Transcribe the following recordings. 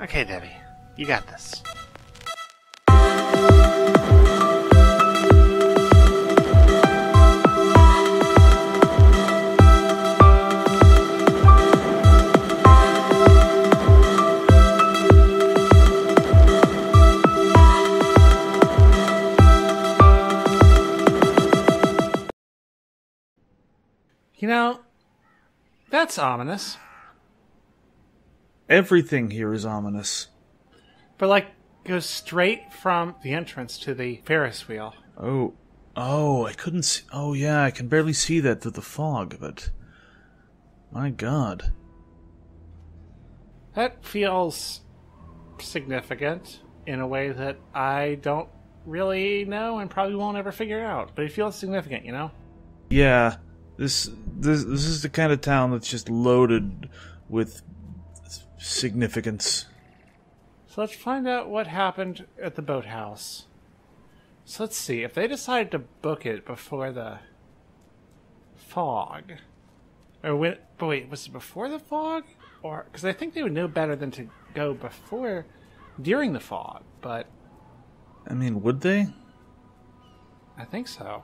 Okay, Debbie, you got this. You know, that's ominous. Everything here is ominous. But like goes straight from the entrance to the Ferris wheel. Oh, oh, I couldn't see. Oh, yeah, I can barely see that through the fog, but. My god. That feels significant in a way that I don't really know and probably won't ever figure out. But it feels significant, you know? Yeah, this this this is the kind of town that's just loaded with significance. So let's find out what happened at the boathouse. So let's see. If they decided to book it before the fog, or when? But wait, was it before the fog? Or because I think they would know better than to go before, during the fog. But I mean, would they? I think so.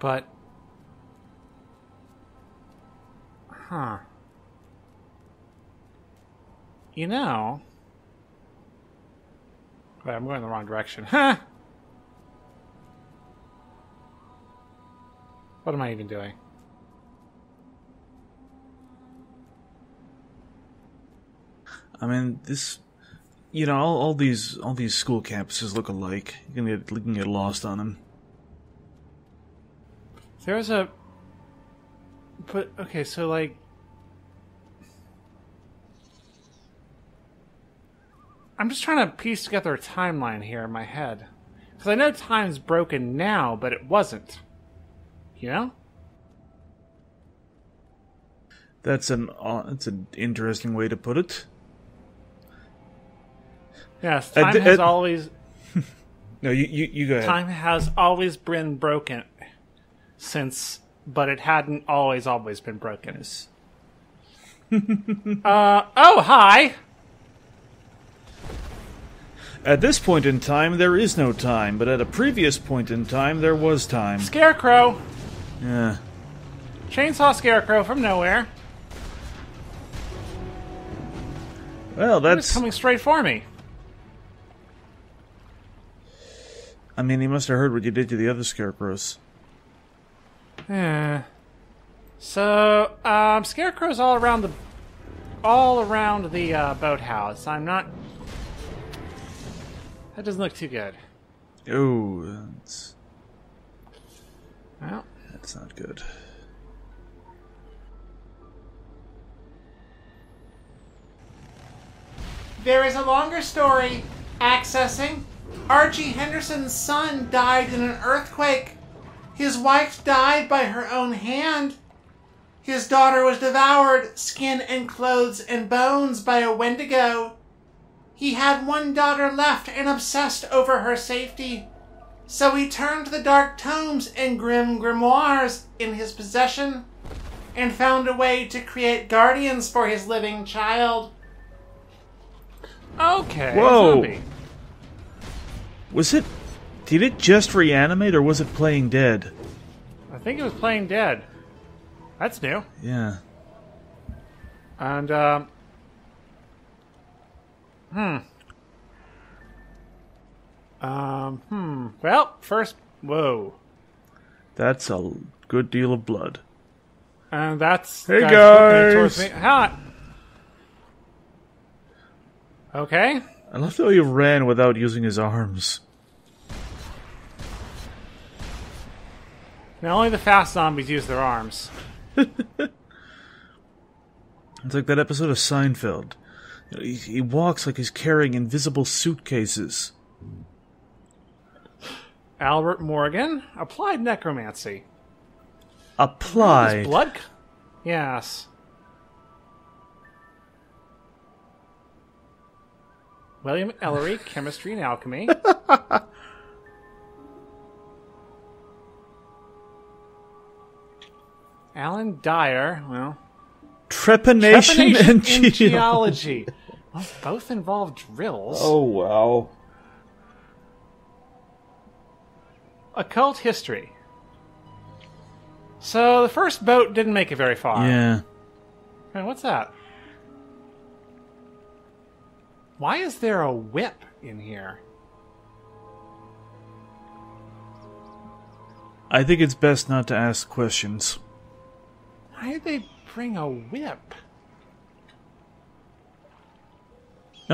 But, huh? You know. Wait, I'm going the wrong direction. Huh? What am I even doing? I mean, this. You know, all, all these all these school campuses look alike. You can get you can get lost on them. There's a. But okay, so like. I'm just trying to piece together a timeline here in my head, because I know time's broken now, but it wasn't. You know? That's an uh, that's an interesting way to put it. Yes, time d- has always No, you you, you go ahead. time has always been broken since, but it hadn't always always been broken. uh oh, hi. At this point in time, there is no time, but at a previous point in time, there was time. Scarecrow. Yeah. Chainsaw Scarecrow from nowhere. Well, that's. coming straight for me. I mean, he must have heard what you did to the other scarecrows. Yeah. So, um, scarecrows all around the, all around the uh, boathouse. I'm not. That doesn't look too good. Oh, that's Well, that's not good. there is a longer story. Accessing. Archie Henderson's son died in an earthquake. His wife died by her own hand. His daughter was devoured, skin and clothes and bones, by a wendigo. He had one daughter left and obsessed over her safety. So he turned the dark tomes and grim grimoires in his possession and found a way to create guardians for his living child. Okay. Whoa. zombie. Was it? Did it just reanimate, or was it playing dead? I think it was playing dead. That's new. Yeah. And um Hmm. Um hmm. Well, first whoa. That's a good deal of blood. And that's Hey, guy's guys. me. Hi. Okay. I love how he ran without using his arms. Now only the fast zombies use their arms. It's like that episode of Seinfeld. He, he walks like he's carrying invisible suitcases. Albert Morgan applied necromancy. Applied. Blood. Yes. William Ellery, chemistry and alchemy. Alan Dyer, well, Trepanation, trepanation and geo- geology. Well, both involve drills. Oh wow. Occult history. So the first boat didn't make it very far. Yeah. Hey, what's that? Why is there a whip in here? I think it's best not to ask questions. Why did they bring a whip?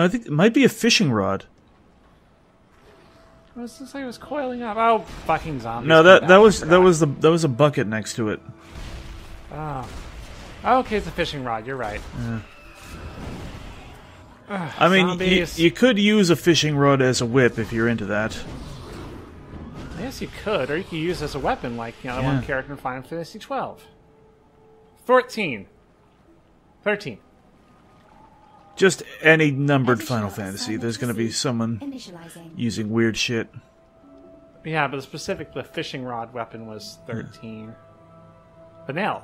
No, I think it might be a fishing rod. It was looks like it was coiling up. Oh, fucking zombies! No, that that was that was the that was a bucket next to it. Oh. Okay, it's a fishing rod. You're right. Ugh, I mean, y- zombies. you could use a fishing rod as a whip if you're into that. Yes, you could, or you could use it as a weapon, like you know, the Yeah. one character in Final Fantasy twelve. Fourteen. Thirteen. Just any numbered Final Fantasy. There's going to be someone using weird shit. Yeah, but the specific the fishing rod weapon was hmm. thirteen. Vanille.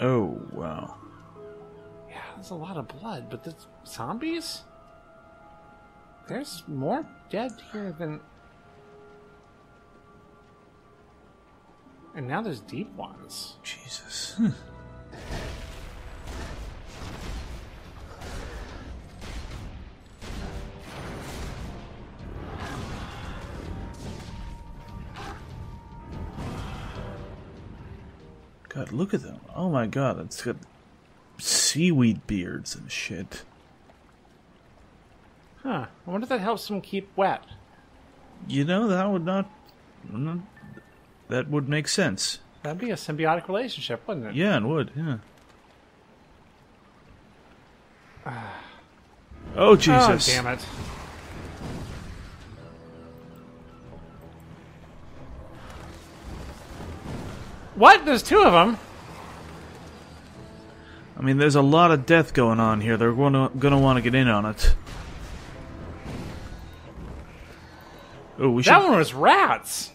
Oh wow. Yeah, there's a lot of blood, but the zombies? There's more dead here than. And now there's deep ones. Jesus. Hmm. God, look at them. Oh my god, it's got seaweed beards and shit. Huh. I wonder if that helps them keep wet. You know, that would not. That would make sense. That'd be a symbiotic relationship, wouldn't it? Yeah, it would, yeah. Ah. Oh, Jesus. Oh, damn it. What? There's two of them. I mean, there's a lot of death going on here. They're going to, going to want to get in on it. Oh, we should. That one was rats.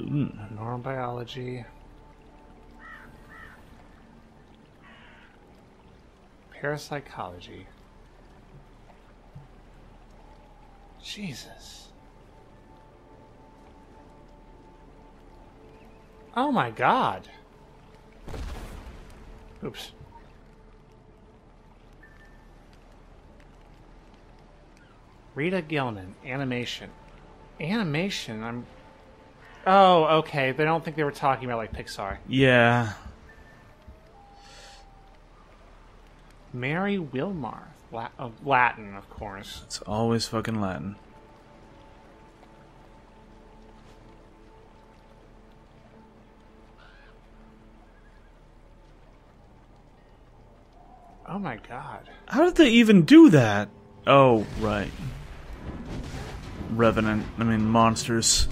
Neurobiology. Parapsychology. Jesus. Oh my god. Oops. Rita Gilman, animation. Animation? I'm. Oh, okay. They don't think they were talking about like Pixar. Yeah. Mary Wilmarth. La- uh, Latin, of course. It's always fucking Latin. Oh my god. How did they even do that? Oh, right. Revenant. I mean, monsters.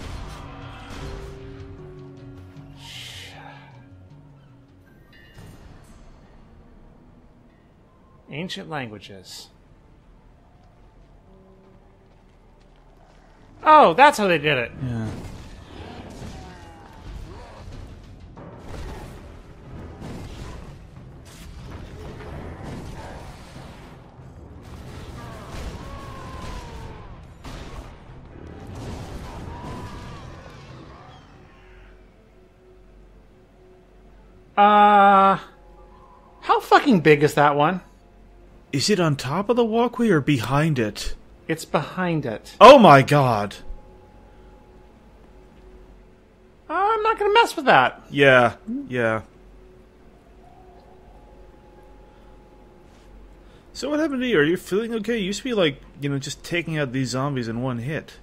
Ancient languages. Oh, that's how they did it. Yeah. Uh. How fucking big is that one? Is it on top of the walkway or behind it? It's behind it. Oh my god! I'm not gonna mess with that. Yeah, yeah. So what happened to you? Are you feeling okay? You used to be like, you know, just taking out these zombies in one hit.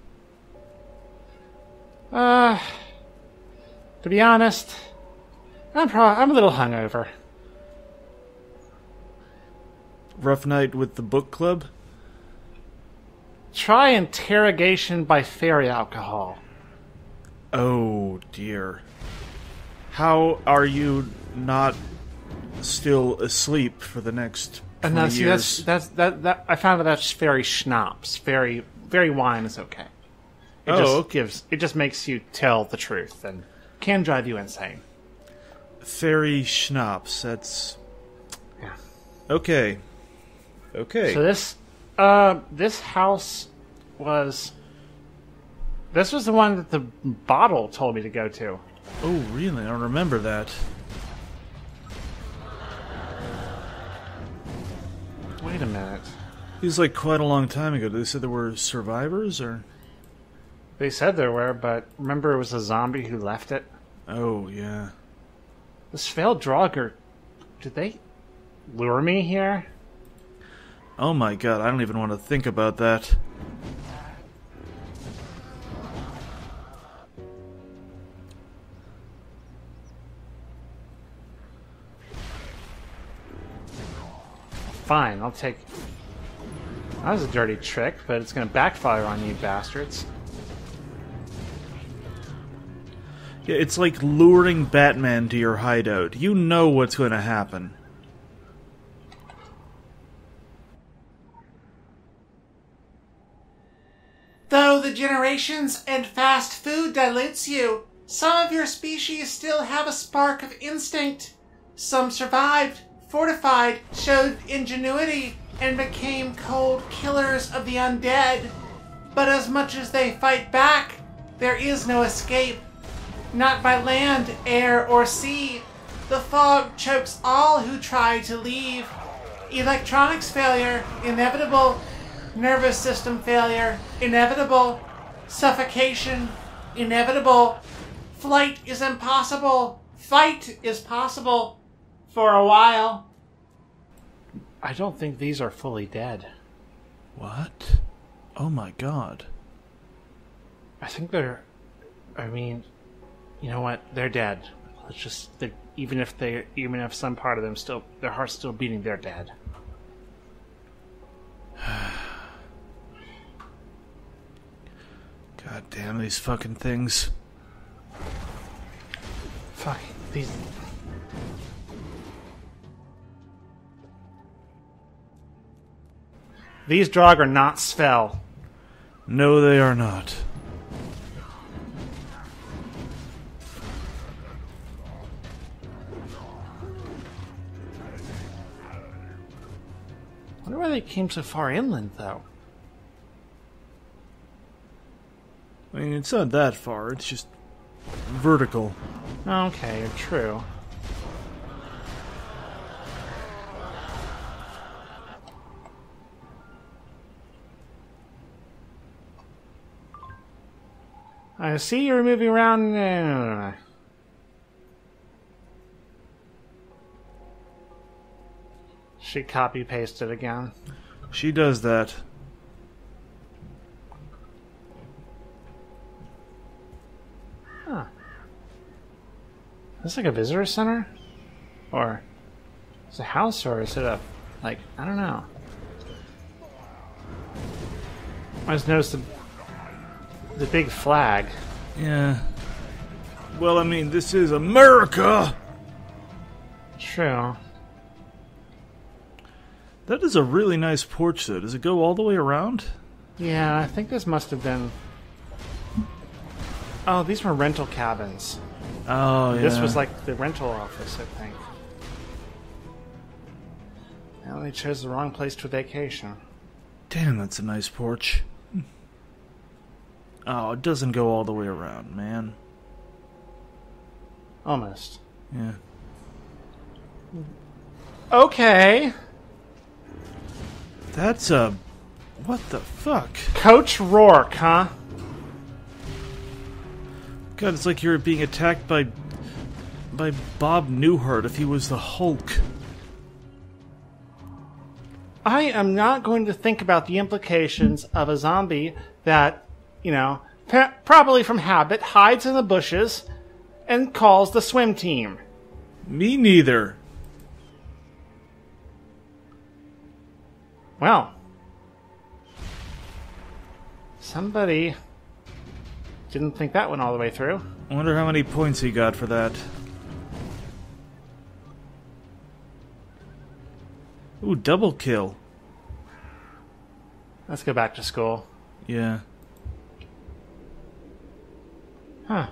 Uh. To be honest, I'm pro- I'm a little hungover. Rough night with the book club? Try interrogation by fairy alcohol. Oh dear. How are you not still asleep for the next uh, And 20 now, see, that's years? that's that that I found that that's fairy schnapps. Fairy very wine is okay. It Oh, just okay. gives it just makes you tell the truth and can drive you insane. Fairy schnapps. That's Yeah. okay. Okay. So this uh this house was this was the one that the bottle told me to go to. oh, really? I don't remember that. Wait a minute. It was like quite a long time ago. They said there were survivors, or They said there were, but remember it was a zombie who left it? oh yeah. This failed Draugr did they lure me here? Oh my god, I don't even want to think about that. Fine, I'll take. That was a dirty trick, but it's gonna backfire on you bastards. Yeah, it's like luring Batman to your hideout. You know what's going to happen. Though the generations and fast food dilutes you, some of your species still have a spark of instinct. Some survived, fortified, showed ingenuity, and became cold killers of the undead. But as much as they fight back, there is no escape. Not by land, air, or sea. The fog chokes all who try to leave. Electronics failure, inevitable. Nervous system failure, inevitable. Suffocation, inevitable. Flight is impossible. Fight is possible. For a while. I don't think these are fully dead. What? Oh my god. I think they're. I mean, you know what? They're dead. Let's just. They're, even if they, even if some part of them still, their heart's still beating, they're dead. God damn these fucking things. Fuck these. These Draug are not Svel. No, they are not. I wonder why they came so far inland, though. I mean, it's not that far. It's just vertical. Okay, true. I see you're moving around. She copy pasted again. She does that. Is this like a visitor center? Or is it a house or is it a like I don't know. I just noticed the the big flag. Yeah. Well, I mean, this is America! True. That is a really nice porch, though. Does it go all the way around? Yeah, I think this must have been Oh, these were rental cabins. Oh, yeah. This was like the rental office, I think. Well, they chose the wrong place to vacation. Damn, that's a nice porch. Oh, it doesn't go all the way around, man. Almost. Yeah. Okay. That's a. What the fuck? Coach Rourke, huh? God, it's like you're being attacked by. by Bob Newhart if he was the Hulk. I am not going to think about the implications of a zombie that, you know, probably from habit hides in the bushes and calls the swim team. Me neither. Well, Somebody didn't think that one all the way through. I wonder how many points he got for that. Ooh, double kill. Let's go back to school. Yeah. Huh.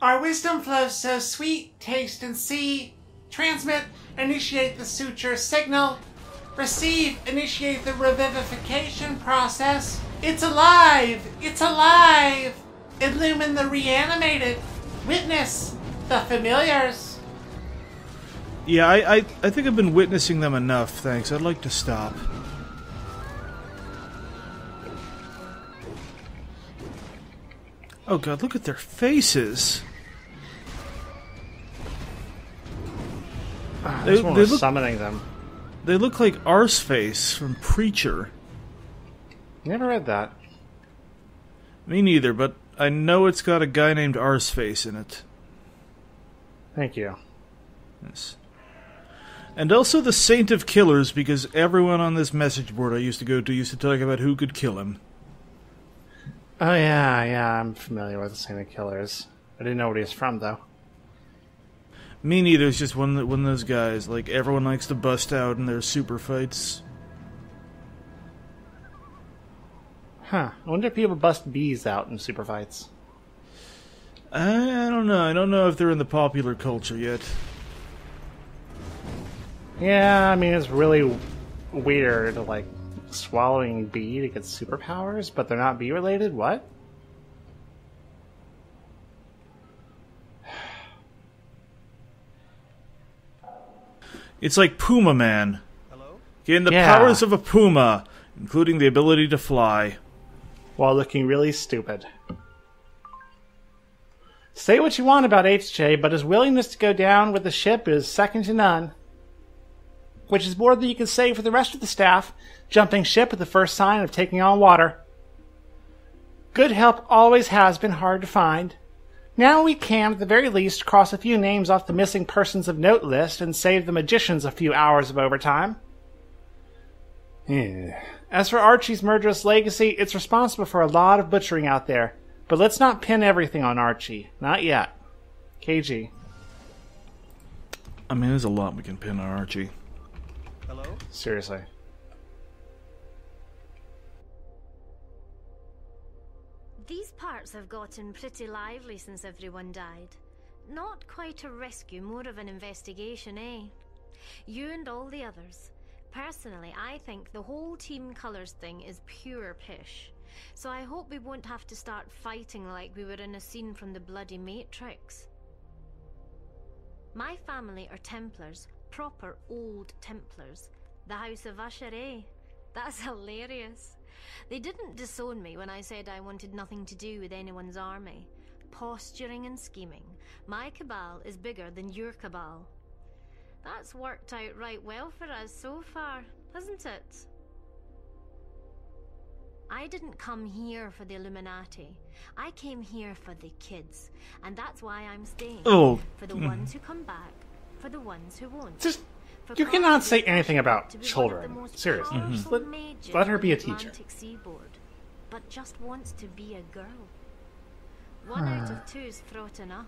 Our wisdom flows so sweet, taste and see. Transmit, initiate the suture signal. Receive, initiate the revivification process. It's alive! It's alive! Illumine the reanimated. Witness the familiars. Yeah, I, I, I think I've been witnessing them enough, thanks. I'd like to stop. Oh god, look at their faces! Ah, They- this one they look- summoning them. They look like Arseface from Preacher. Never read that. Me neither, but I know it's got a guy named Arseface in it. Thank you. Yes. And also the Saint of Killers, because everyone on this message board I used to go to used to talk about who could kill him. Oh yeah, yeah, I'm familiar with the Saint of Killers. I didn't know what he was from though. Me neither. It's just one one of those guys. Like everyone likes to bust out in their super fights. Huh. I wonder if people bust bees out in super fights. I, I don't know. I don't know if they're in the popular culture yet. Yeah, I mean it's really weird, like swallowing bee to get superpowers, but they're not bee related. What? It's like Puma Man. Hello? Gain the Yeah. powers of a puma, including the ability to fly. While looking really stupid. Say what you want about HJ, but his willingness to go down with the ship is second to none. Which is more than you can say for the rest of the staff, jumping ship at the first sign of taking on water. Good help always has been hard to find. Now we can, at the very least, cross a few names off the missing persons of note list and save the magicians a few hours of overtime. Yeah. As for Archie's murderous legacy, it's responsible for a lot of butchering out there. But let's not pin everything on Archie. Not yet. KG. I mean, there's a lot we can pin on Archie. Hello? Seriously. These parts have gotten pretty lively since everyone died. Not quite a rescue, more of an investigation, eh? You and all the others. Personally, I think the whole Team Colours thing is pure pish. So I hope we won't have to start fighting like we were in a scene from the bloody Matrix. My family are Templars, proper old Templars. The House of Usher, eh? That's hilarious. They didn't disown me when I said I wanted nothing to do with anyone's army. Posturing and scheming. My cabal is bigger than your cabal. That's worked out right well for us so far, hasn't it? I didn't come here for the Illuminati. I came here for the kids. And that's why I'm staying. Oh, For the hmm. ones who come back, for the ones who won't. Just You cannot say anything about to be one of children. Seriously. powerful Just mm-hmm. let- mages let her be a teacher. Seaboard, but just wants to be a girl. One hmm. out of two is fraught enough.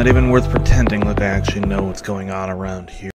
Not even worth pretending that I actually know what's going on around here.